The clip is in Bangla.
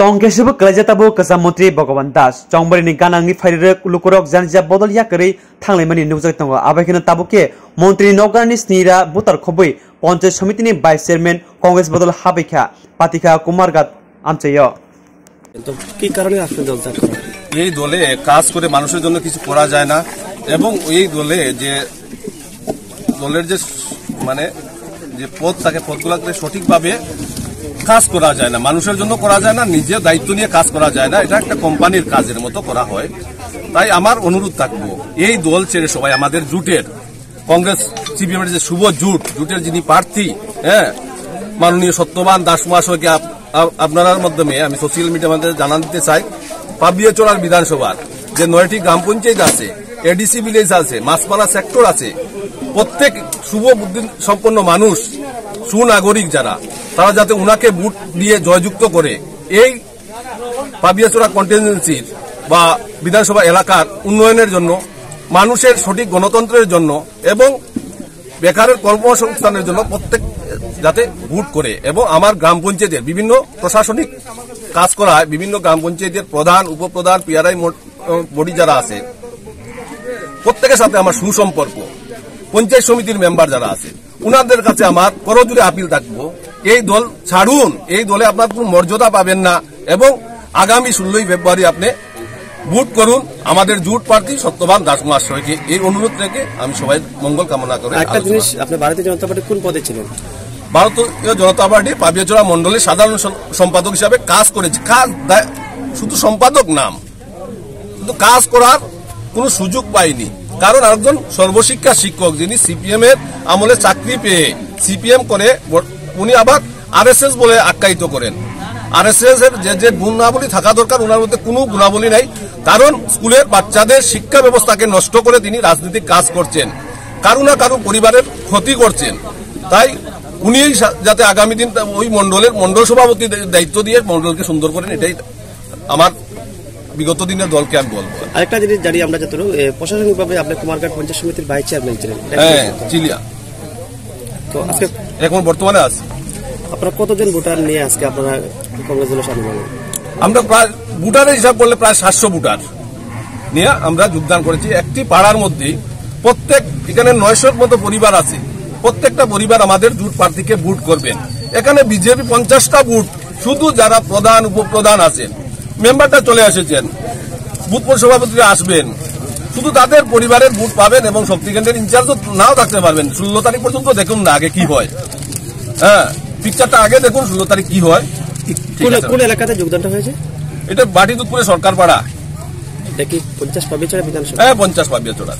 tongkesibu kalajatabu kesam menteri Bhagawan Das chongbari ni ganangni fairek lukurok janjia bodol yakari thanglai nukjak tongo abaikina tabuke মন্ত্রী নৌকানি স্নিরা বুতার খবই পঞ্চায়েত সমিতিনি ভাইস চেয়ারম্যান কংগ্রেস বদল হাবিখা পাতিখা কুমারগাত আমচাইয় তো কি কারণে আসলে দল ত্যাগ করা এই দলে কাজ করে মানুষের জন্য কিছু করা যায় না এবং এই দলে যে দলের যে মানে যে পদ থাকে পদগুলোকে সঠিকভাবে কাজ করা যায় না। মানুষের জন্য করা যায় না, নিজে দায়িত্ব নিয়ে কাজ করা যায় না। এটা একটা কোম্পানির কাজের মতো করা হয়। তাই আমার অনুরোধ থাকব, এই দল ছেড়ে সবাই আমাদের জুটের, কংগ্রেস সিপিএমের যে শুভ জুট, জুটের যিনি প্রার্থী হ্যাঁ মাননীয় সত্যবান দাস মহাশয়কে আপ- আপ- আপনার মাধ্যমে আমি সোশ্যাল মিডিয়ার মাধ্যমে জানান দিতে চাই পাবিয়াচড়ার বিধানসভার যে নয়টি গ্রাম পঞ্চায়েত আছে এডিসি ভিলেজ আছে, মাছপাড়া সেক্টর আছে, প্রত্যেক শুভ বুদ্ধি সম্পন্ন মানুষ, সুনাগরিক যারা তারা যাতে উনাকে বুট দিয়ে জয়যুক্ত করে। এই পাবিয়াচড়া কন্টিনজেন্সির বা বিধানসভা এলাকার উন্নয়নের জন্য, মানুষের সঠিক গণতন্ত্রের জন্য এবং বেকারের কর্মসংস্থানের জন্য প্রত্যেক যাতে ভোট করে এবং আমার গ্রাম পঞ্চায়েতের বিভিন্ন প্রশাসনিক কাজ করায় বিভিন্ন গ্রাম পঞ্চায়েতের প্রধান, উপপ্রধান, পিআরআই বডি যারা আছে, প্রত্যেকের সাথে আমার সুসম্পর্ক। পঞ্চায়েত সমিতির মেম্বার যারা আছে, উনাদের কাছে আমার করজুড়ে আপিল থাকব। এই দল ছাড়ুন। এই দলে আপনার কোনো মর্যাদা পাবেন না। এবং আগামী ষোলোই ফেব্রুয়ারি আপনি ভোট করুন। আমাদের জুট প্রার্থী সত্যবান দাস মহাশয়কে এই অনুরোধ থেকে আমি সবাই মঙ্গল কামনা করি একটা জিনিস আপনি ভারতীয় জনতা পার্টি কোন পদে ছিলেন? ভারতীয় জনতা পার্টি পাবিয়াচড়া মন্ডলের সাধারণ সম্পাদক হিসাবে কাজ করেছি। কাজ শুধু সম্পাদক নাম। কিন্তু কাজ করার কোনো সুযোগ পাইনি। কারণ একজন সর্বশিক্ষা শিক্ষক যিনি সিপিএম এর আমলে চাকরি পেয়ে সিপিএম করে উনি আবার আরএসএস বলে আখ্যায়িত করেন। আরএসএস এর যে যে গুণাবলী থাকা দরকার ওনার মধ্যে কোনো গুণাবলী নাই। কারণ স্কুলের বাচ্চাদের শিক্ষা ব্যবস্থাকে নষ্ট করে তিনি রাজনৈতিক কাজ করছেন। কারও না কারও পরিবারের ক্ষতি করছেন। তাই উনি যাতে আগামী দিন ওই মন্ডলের মন্ডল সভাপতি দায়িত্ব দিয়ে মন্ডলকে সুন্দর করেন এটাই আমার বিগত দিনের দলকে আমি বলব। আরেকটা জিনিস জানি আমরা যত প্রশাসনিকভাবে আপনি কুমারঘাট পঞ্চায়েত সমিতির ভাইস চেয়ারম্যান ছিলেন। হ্যাঁ চিলিয়া। তো এখন বর্তমানে আছে আপনারা কতজন ভোটার নিয়ে আজকে আপনারা কংগ্রেস দলের সামনে আমরা প্রায় ভোটারের হিসাব করলে প্রায় সাতশো ভোটার নিয়ে আমরা যোগদান করেছি। একটি পাড়ার মধ্যে প্রত্যেক এখানে নয়শোর মতো পরিবার আছে। প্রত্যেকটা পরিবার আমাদের জুট প্রার্থীকে ভোট করবেন। এখানে বিজেপি পঞ্চাশটা ভোট শুধু যারা প্রধান উপপ্রধান আছেন। মেম্বারটা চলে এসেছেন। বুথ সভাপতিরা আসবেন। শুধু তাদের পরিবারের ভোট পাবেন এবং শক্তিকেন্দ্রের ইনচার্জও নাও থাকতে পারবেন। ষোলো তারিখ পর্যন্ত দেখুন না আগে কি হয়। হ্যাঁ পিকচারটা আগে দেখুন ষোলো তারিখ কি হয়। কোন কোন এলাকাতে যোগদানটা হয়েছে? এটা বাটি দুধপুরে সরকার পাড়া এটা কি পঞ্চাশ পাবিয়া চড়া বিধানসভা? হ্যাঁ পঞ্চাশ পাবিয়া চোড়ার